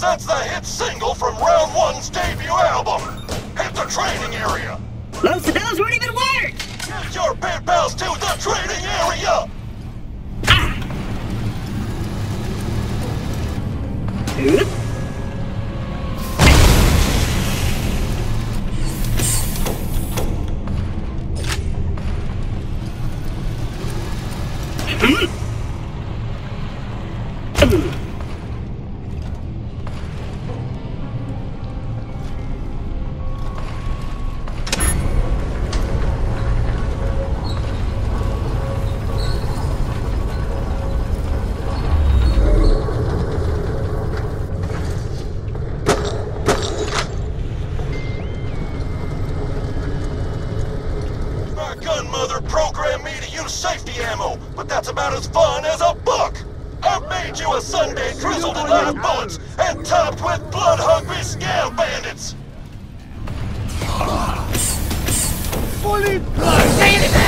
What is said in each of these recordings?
That's the hit single from Round 1's debut album, Hit the Training Area. those bells won't even work. Get your pit bells to the training area! Ah. Mother programmed me to use safety ammo, but that's about as fun as a book! I've made you a sundae drizzled in live bullets and topped with blood-hungry scav bandits! Fully blood!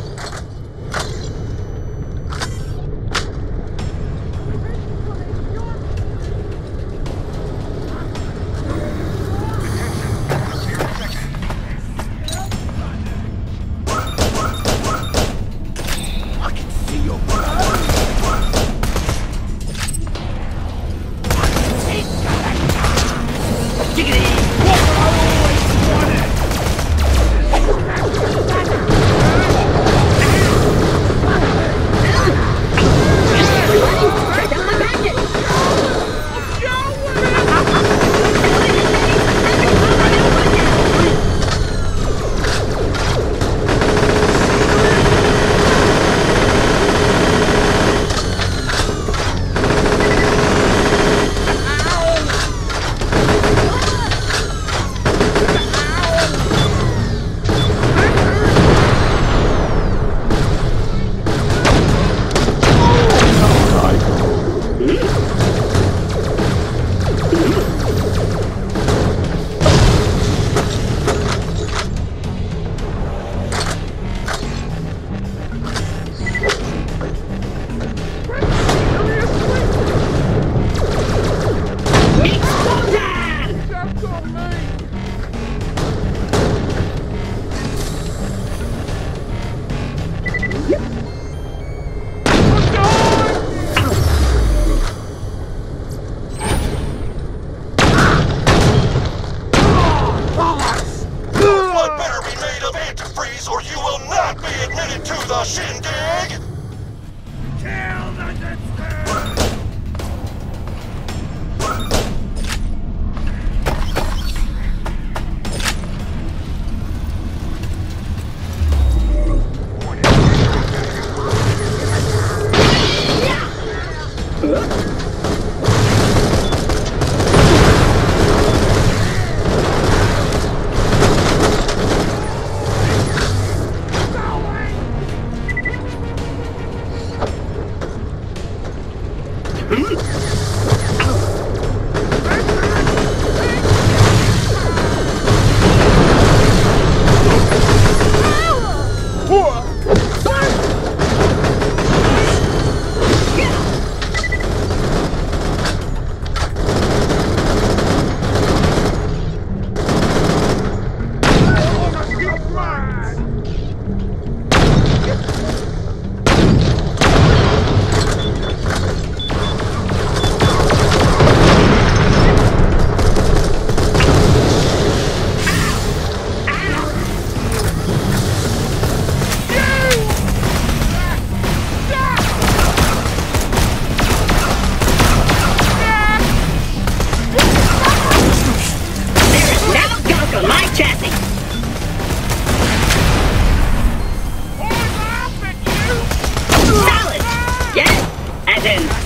shit.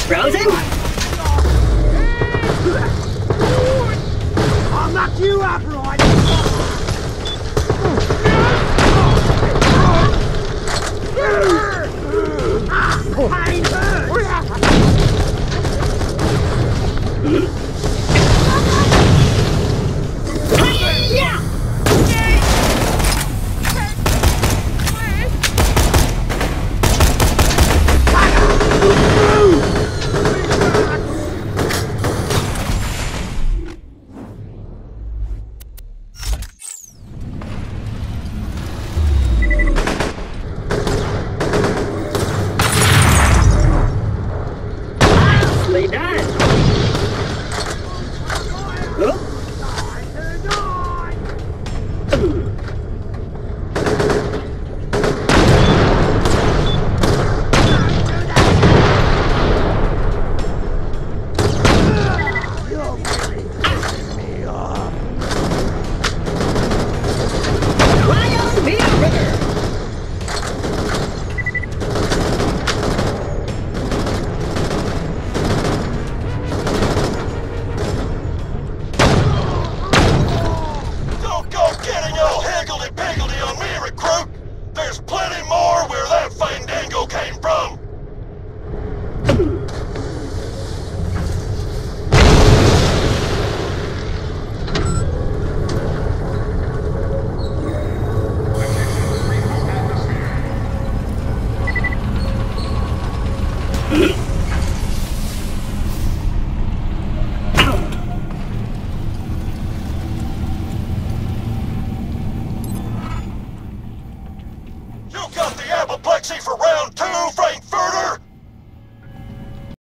Frozen?